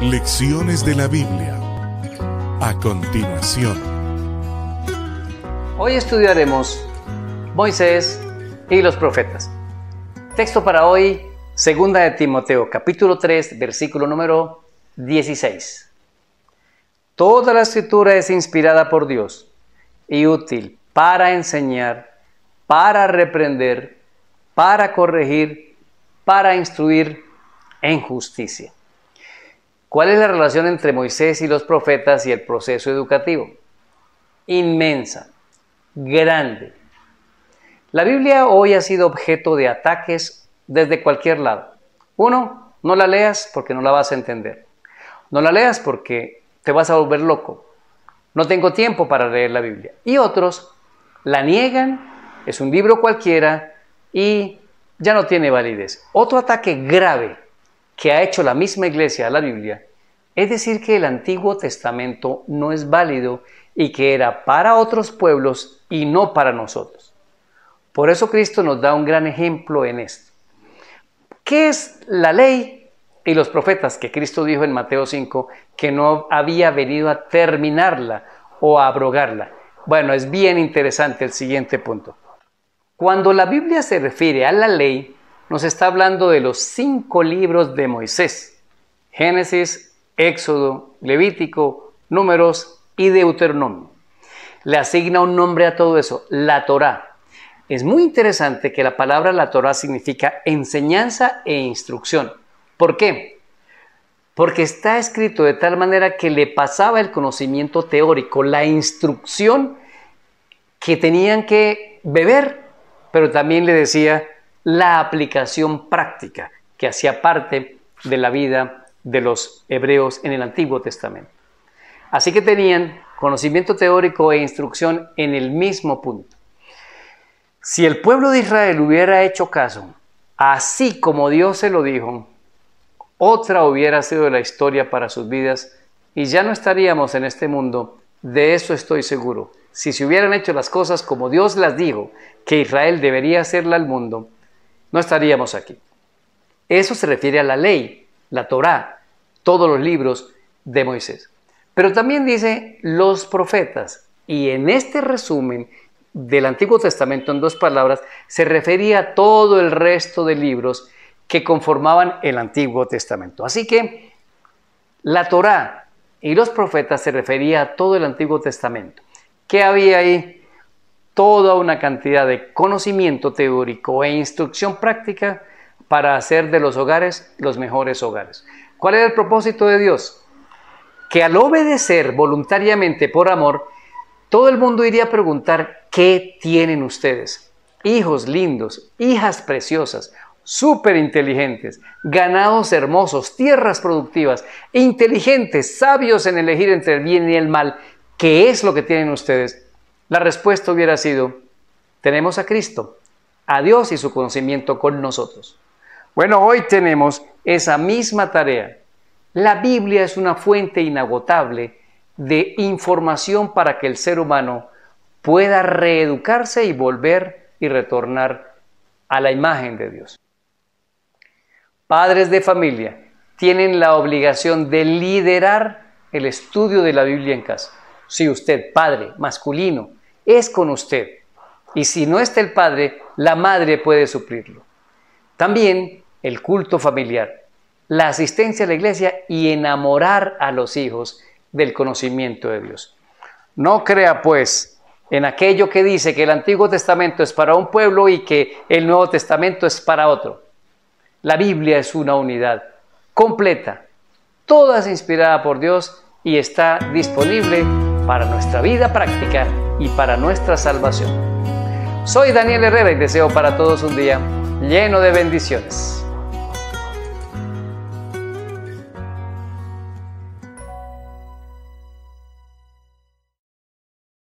Lecciones de la Biblia. A continuación. Hoy estudiaremos Moisés y los profetas. Texto para hoy, segunda de Timoteo, capítulo 3, versículo número 16. Toda la escritura es inspirada por Dios y útil para enseñar, para reprender, para corregir, para instruir en justicia. ¿Cuál es la relación entre Moisés y los profetas y el proceso educativo? Inmensa, grande. La Biblia hoy ha sido objeto de ataques desde cualquier lado. Uno, no la leas porque no la vas a entender. No la leas porque te vas a volver loco. No tengo tiempo para leer la Biblia. Y otros la niegan, es un libro cualquiera y ya no tiene validez. Otro ataque grave que ha hecho la misma iglesia a la Biblia es decir que el Antiguo Testamento no es válido y que era para otros pueblos y no para nosotros. Por eso Cristo nos da un gran ejemplo en esto. ¿Qué es la ley y los profetas que Cristo dijo en Mateo 5 que no había venido a terminarla o a abrogarla. Bueno, es bien interesante el siguiente punto. Cuando la Biblia se refiere a la ley, nos está hablando de los cinco libros de Moisés. Génesis, Éxodo, Levítico, Números y Deuteronomio. Le asigna un nombre a todo eso, la Torá. Es muy interesante que la palabra la Torá significa enseñanza e instrucción. ¿Por qué? Porque está escrito de tal manera que le pasaba el conocimiento teórico, la instrucción que tenían que beber, pero también le decía la aplicación práctica que hacía parte de la vida de los hebreos en el Antiguo Testamento. Así que tenían conocimiento teórico e instrucción en el mismo punto. Si el pueblo de Israel hubiera hecho caso, así como Dios se lo dijo, otra hubiera sido la historia para sus vidas y ya no estaríamos en este mundo, de eso estoy seguro. Si se hubieran hecho las cosas como Dios las dijo que Israel debería hacerla al mundo, no estaríamos aquí. Eso se refiere a la ley, la Torá, todos los libros de Moisés. Pero también dice los profetas, y en este resumen del Antiguo Testamento en dos palabras, se refería a todo el resto de libros que conformaban el Antiguo Testamento. Así que la Torá y los profetas se refería a todo el Antiguo Testamento. ¿Qué había ahí? Toda una cantidad de conocimiento teórico e instrucción práctica para hacer de los hogares los mejores hogares. ¿Cuál era el propósito de Dios? Que al obedecer voluntariamente por amor, todo el mundo iría a preguntar, ¿qué tienen ustedes? Hijos lindos, hijas preciosas, súper inteligentes, ganados hermosos, tierras productivas, inteligentes, sabios en elegir entre el bien y el mal, ¿qué es lo que tienen ustedes? La respuesta hubiera sido, tenemos a Cristo, a Dios y su conocimiento con nosotros. Bueno, hoy tenemos esa misma tarea. La Biblia es una fuente inagotable de información para que el ser humano pueda reeducarse y volver y retornar a la imagen de Dios. Padres de familia tienen la obligación de liderar el estudio de la Biblia en casa. Si usted, padre masculino, es con usted, y si no está el padre, la madre puede suplirlo. También el culto familiar, la asistencia a la iglesia y enamorar a los hijos del conocimiento de Dios. No crea pues en aquello que dice que el Antiguo Testamento es para un pueblo y que el Nuevo Testamento es para otro. La Biblia es una unidad completa, toda es inspirada por Dios y está disponible para nuestra vida práctica y para nuestra salvación. Soy Daniel Herrera y deseo para todos un día lleno de bendiciones.